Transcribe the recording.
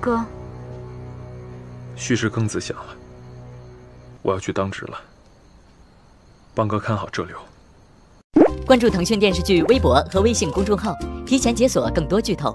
哥叙事更自想了我要去当值了帮哥看好这里关注腾讯电视剧微博和微信公众号提前解锁更多剧透。